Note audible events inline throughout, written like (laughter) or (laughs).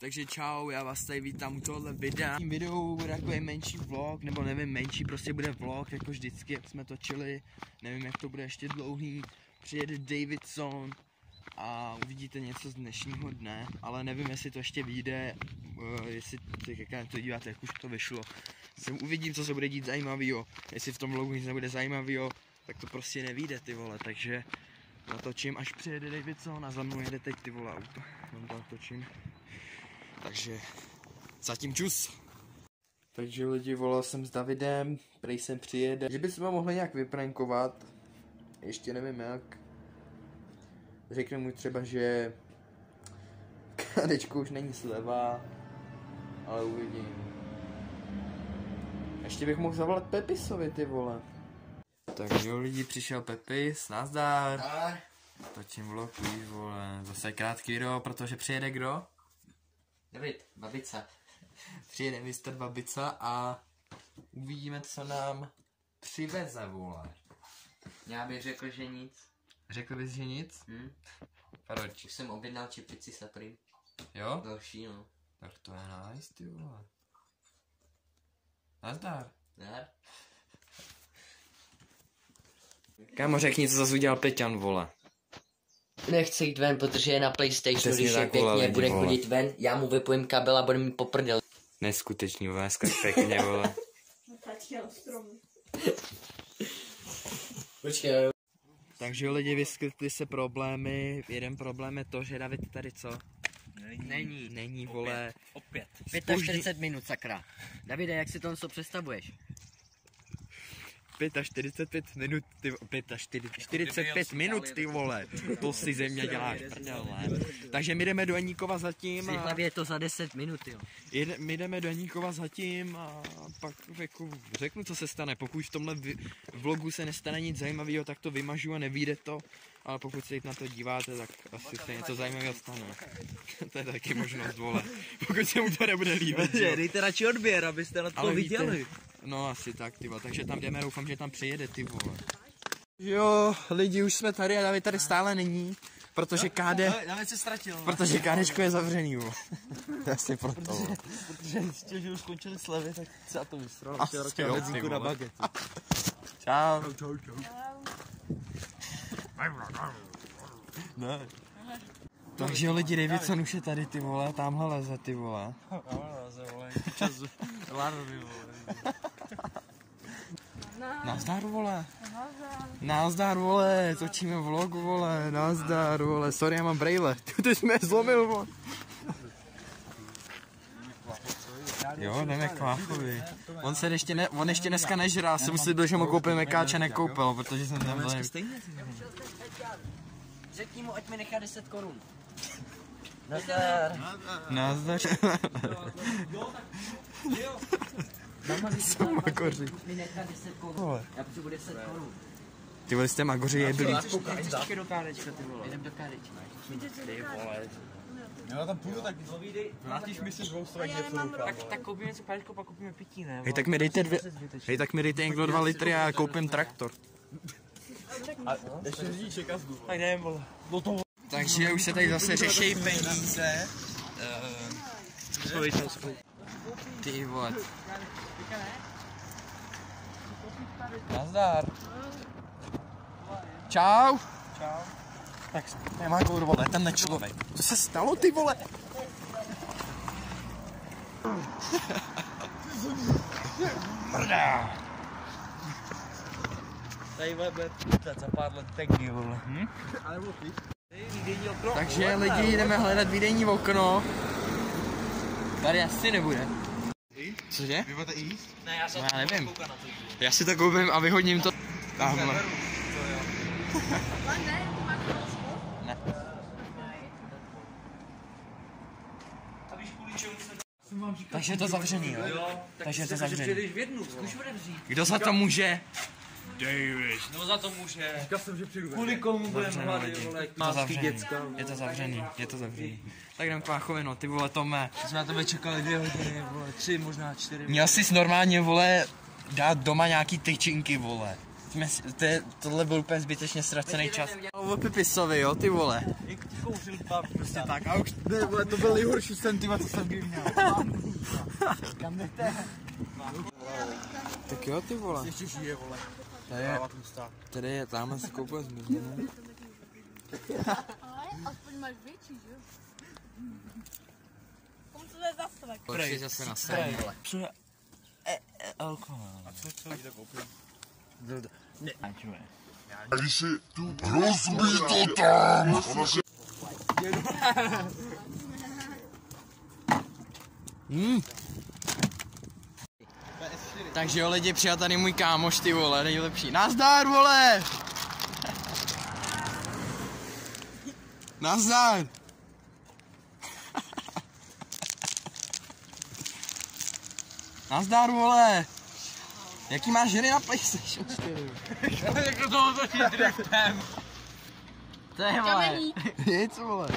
Takže čau, já vás tady vítám u tohohle videa. V videu bude takový menší vlog, nebo nevím, menší, prostě bude vlog, jako vždycky, jak jsme točili. Nevím, jak to bude ještě dlouhý. Přijede Davidson a uvidíte něco z dnešního dne, ale nevím, jestli to ještě vyjde, uh, jestli jak na to díváte, jak už to vyšlo. Se uvidím, co se bude dít zajímavého. Jestli v tom vlogu nic nebude zajímavého, tak to prostě nevíde ty vole, takže natočím, až přijede Davidson a za mnou jede teď ty vole auto. Mám to natočím. Takže zatím čus. Takže lidi, volal jsem s Davidem, prej sem přijede. Že bychom ho mohli nějak vyprankovat, ještě nevím jak. Řekne mu třeba, že kadečko už není sleva, ale uvidím. Ještě bych mohl zavolat Pepisovi, ty vole. Takže jo, lidi, přišel Pepis, nazdar. Točím vlog, vole. Zase krátký video, protože přijede kdo? David, babica. (laughs) Přijede Mr. Babica a uvidíme, co nám přiveze, vole. Já bych řekl, že nic. Řekl bys, že nic? Hm? Proč? Už jsem objednal čepici Supreme. Jo? Další, no. Tak to je nice, ty vole. Nazdar. Ne? Kámo, řekni, co zase udělal Peťan, vole. Nechce jít ven, protože je na Playstationu, Přesně když je vole, pěkně, lidi, bude vole. chodit ven, já mu vypojím kabel a bude mi poprdel. Neskutečný, vole, dneska pěkně, vole. (laughs) Počkej, Takže jo, lidi, vyskytly se problémy. Jeden problém je to, že David tady co? Není. Není, vole. Opět. 45 minut, sakra. Davide, jak si to co představuješ? 45 minut, ty, 45, 45 minut, ty vole. To si ze mě děláš, prdel, ne? Takže my jdeme do Aníkova V zatím a hlavě je to za 10 minut, jo. jede, my jdeme do Aníkova zatím a pak jako řeknu, co se stane. Pokud v tomhle vlogu se nestane nic zajímavého, tak to vymažu a nevíde to. Ale pokud se na to díváte, tak asi se něco zajímavého stane. (laughs) to je taky možnost, vole. Pokud se mu to nebude líbit. Dejte radši odběr, abyste na to viděli. Víte, no asi tak, ty vole. takže tam jdeme, doufám, že tam přijede, ty vole. Jo, lidi, už jsme tady a David tady stále není, protože KD, Dáme se ztratil. protože KDčko je zavřený, vole. (laughs) Asi proto, vole. Protože zjistil, že už skončily slevy, tak se na to vystral. Asi Chtěl jo, radši ty na vole. baget. Čau. Čau, čau. Ne. Takže jo, lidi, Davidson už je tady, ty vole, tamhle leze, ty vole. (laughs) Nazdar, vole. Nazdar, vole, točíme vlog, vole, nazdar, vole, sorry, já mám brejle, (laughs) ty jsi mě zlomil, vole. Jo, jdeme k Váchovi. On se ještě, ne, on ještě dneska nežrá, já jsem si byl, že mu koupím mekáče, nekoupil, protože jsem tam byl. Řekni mu, ať mi nechá 10 korun. Nazdar. Jsou magoři. Mi nechá 10 korun. Vole. Já potřebuji 10 korun. Ty vole, jste magoři. Ještě do kádečka, ty vole. Jdem do kádečka. Ty vole. Já tam půjdu, tak vrátíš mi si dvou něco Tak, tak koupíme něco pálečko, pak koupíme pití, ne? Hej, tak mi dejte dvě, hej, tak mi dejte někdo dva litry a já koupím traktor. Ještě lidí čeká zdu. Tak nevím, vole. Do toho. Takže už se tady zase řeší peníze. Ty vole. Nazdar. Čau. Čau. Tak nemá kouru, vole, ten člověk. Co se stalo, ty vole? Mrdá. Tady bude za pár let pěkný, vole. Hm? Takže lidi, jdeme hledat výdejní okno. Tady asi nebude. Cože? Vy budete jíst? Ne, já jsem No, já nevím. na to. Já si to koupím a vyhodím to. Tamhle. Ne. Takže je to zavřený, jo? Jo, Takže je to zavřený. otevřít. Kdo za to může? No za to může. Říkal jsem, že přijdu. Kvůli komu budeme lidi. vole, Je to máský zavřený. děcka. Je to zavřený, je to zavřený. Tak jdem k Váchovi, no, ty vole, Tome. Jsme na tebe čekali dvě hodiny, vole, tři, možná čtyři. Měl jsi normálně, vole, dát doma nějaký tyčinky, vole. Jsme, to je, tohle byl úplně zbytečně ztracený čas. O Pepisovi, jo, ty vole. kouřil dva Prostě tak a už, ne, vole, to byl nejhorší sentiva, co jsem kdy měl. Kam jdete? Tak jo, ty vole. Ještě žije, vole. Tady je, tady je, tamhle si koupil zmizlinu. Ale aspoň máš větší, že jo? Komu to jde za stavek? Počkej zase na. Co je? E, e, alkohol. A co, co jde koupit? Ne, a čo je? Když si rozbí to tam! Se Hmm. Takže jo lidi, přijel tady můj kámoš, ty vole, nejlepší. Nazdar, vole! (laughs) Nazdar! (laughs) Nazdar, vole! Jaký máš hry na PlayStation (laughs) 4? Jak to otočí driftem? To je vole. Nic, vole.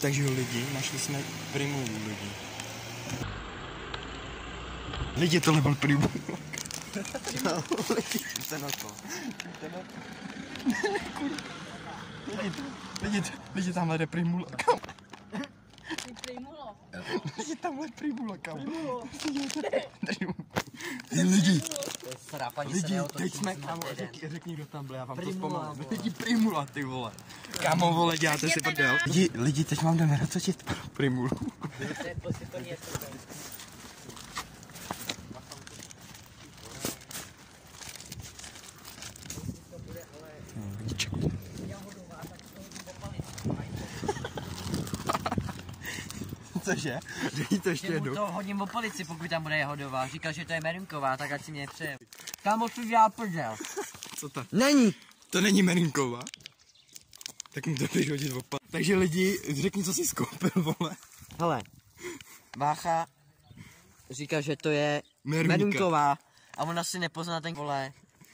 Takže jo lidi, našli jsme primulu lidi. Lidi, tohle byl primul. lidi, čumte na to. Lidi, lidi, lidi, tamhle jde primula, kam? Primulo. Lidi, tamhle primula, kam? Hej, lidi, lidi, teď jsme, jeden. řekni, kdo tam byl, já vám to vole. Lidi, primula, ty vole. Kámo, vole, děláte si prdel. Lidi, lidi, teď vám jdeme natočit primulu. To je prostě to něco. Cože? Řekni (laughs) to ještě Že jednou. to hodím o polici, pokud tam bude hodová. Říkal, že to je Merinková, tak ať si mě přeje. Kámo, tu dělá prdel. (laughs) Co to? Není. To není Merinková. Tak mu to běž hodit opa. Takže lidi, řekni, co jsi skoupil, vole. Hele, Vácha říká, že to je Merunka. Merinková a ona si nepozná ten vole,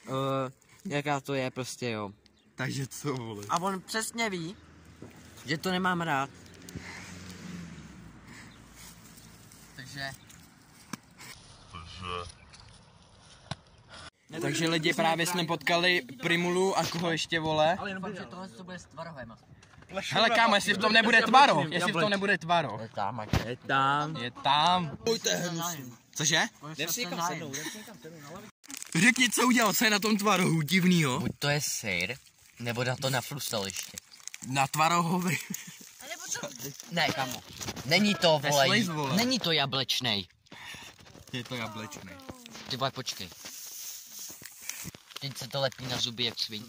uh, jaká to je prostě jo. Takže co, vole? A on přesně ví, že to nemám rád. Takže... Takže lidi, právě jsme potkali Primulu a koho ještě, vole? Ale jenom že tohle to bude s tvarohem. Hele, kámo, jestli v tom nebude tvaro, jestli v tom nebude tvaro. Je tam, je tam. Je tam. Pojďte Cože? Jdem si někam sednout. Řekni, co udělal, co je na tom tvarohu divnýho? Buď to je syr, nebo na to naflustal ještě. Na tvarohovi. Ne, kamo. Není to, je vole, slice, vole. není to jablečnej. Je to jablečný. Ty vole, počkej. Teď se to lepí na zuby jak svin.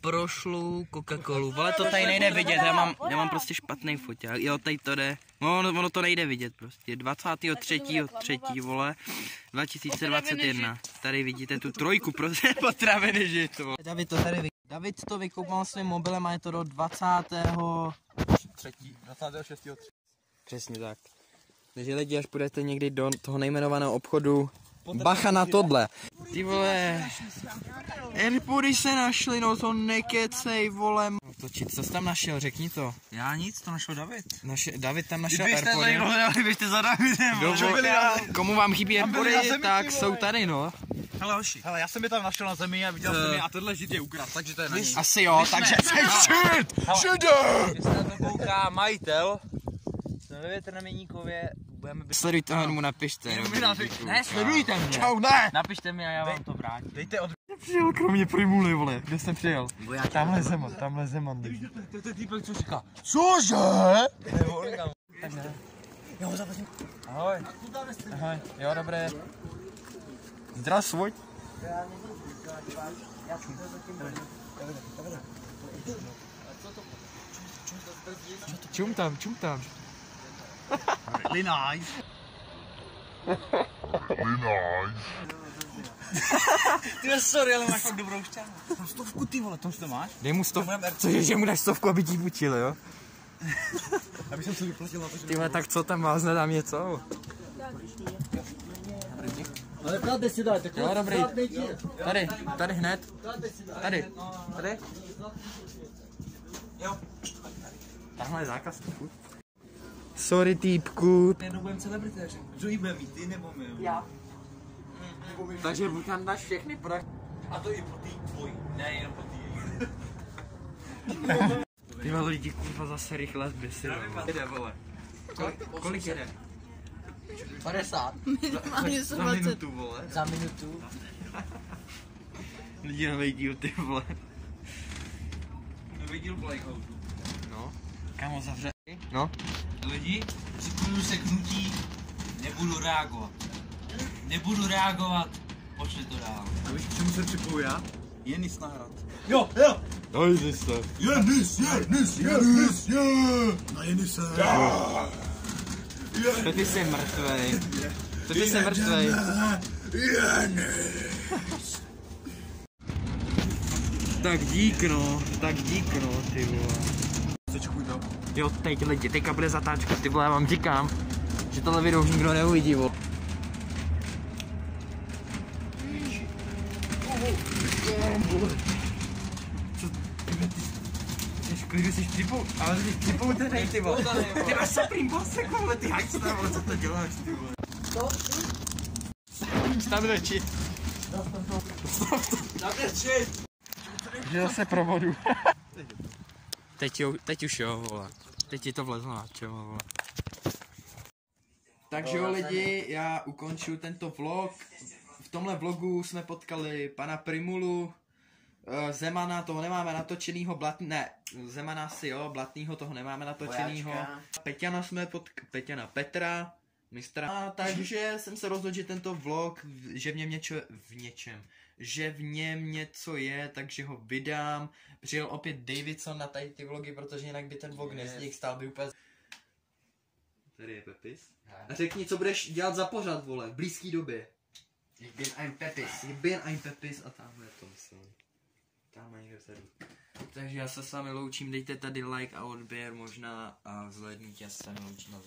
Prošlu Coca-Colu, vole to tady nejde vidět, já mám, já mám prostě špatný foťák, jo tady to jde, no, ono, ono to nejde vidět prostě, 23. 3. vole, 2021, tady vidíte tu trojku, prostě (laughs) potraviny, že to. David to tady vy... David to vykoupal svým mobilem a je to do 20. Třetí, 26. Přesně tak. Takže lidi, až půjdete někdy do toho nejmenovaného obchodu, bacha na tohle. Ty vole, Airpody se našly, no to nekecej, vole. Točit, co jsi tam našel, řekni to. Já nic, to našel David. Naše, David tam našel Kdybyste Airpody. tady hledali, byste za Davidem. Komu vám chybí Airpody, tak jsou tady, no. Hele, hoši. Hele, já jsem je tam našel na zemi a viděl jsem je a tenhle žid je ukrad, takže to je na ní. Asi jo, takže jsem šit! Šide! Jestli na to kouká majitel, jsme ve Větrnameníkově, budeme být... Sledujte ho, mu napište. Jenom jo. mi napište. Ne, sledujte mě. Čau, ne! Napište mi a já vám to vrátím. Dejte od... Přijel kromě primuly, vole, kde jsem přijel? Tamhle Zeman, tamhle Zeman. To je ten týpek, co říká. Cože? Jo, zapasím. Ahoj. Ahoj, jo, dobré. Zdrasvoj. Čum tam, čum tam. Linaj. Ty sorry, ale máš fakt dobrou šťávu. Mám stovku ty vole, to už to máš? Dej mu stovku. Cože, že mu dáš stovku, aby ti půjčil, jo? Abych jsem si vyplatil na to, že... Tyhle, tak co tam má, znám něco? Ale kladne si daj, tak Jo, dobrý. Tady, tady hned. Tady, tady. Jo. Tamhle je zákaz vstupu. Sorry týpku. Jednou budeme kdo jí bude mít, ty nebo my? Já. Takže buď tam dáš všechny prak. A to i po tý tvojí, ne jenom po tý Ty lidi kurva zase rychle zběsili. Jde, vole. Kolik, kolik jede? 50 Minimálně Za 120. minutu, vole. za minutu. (laughs) Lidi nový díl, ty vole. Nový díl Blackoutu. No. Kamo zavře. No. Lidi, připojuju se k hnutí, nebudu reagovat. Nebudu reagovat, pošli to dál. A víš, k čemu se připoju já? Jenis nahrad. Jo, jo! Dojdi se. Jenis, Jenis, Jenis, je! Na Jenise! To ty jsi mrtvej. To ty jsi mrtvej. Tak dík no, tak dík no, ty vole. Jo, teď lidi, teďka bude zatáčka, ty vole, já vám říkám, že tohle video už nikdo neuvidí, vole. Co, ty vole, ty, ty škodu jsi připou, ale ty připoutenej, ty vole. Ty máš saprým bosek, vole, ty hajc tam, vole, co to děláš, ty vole. Stav reči. Že zase pro vodu. teď, jo, teď už jo, vole. Teď ti to vlezlo na čelo, vole. Takže jo lidi, já ukončuju tento vlog. V tomhle vlogu jsme potkali pana Primulu, Zemana, toho nemáme natočenýho, Blat... ne, Zemana si jo, Blatnýho toho nemáme natočenýho. Peťana jsme pod... Peťana Petra, mistra. A takže jsem se rozhodl, že tento vlog, že v něm něco, v něčem, že v něm něco je, takže ho vydám. Přijel opět Davidson na tady ty vlogy, protože jinak by ten vlog yes. neznik, stál by úplně... Tady je Pepis. A řekni, co budeš dělat za pořad, vole, v blízké době. Ich bin ein Pepis. Ich bin ein Pepis a tamhle je to myslím. Tamhle někde vzadu. Takže já se s vámi loučím, dejte tady like a odběr možná a zhlédnutí já se s vámi loučím na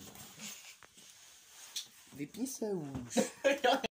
Vypni se už. (laughs)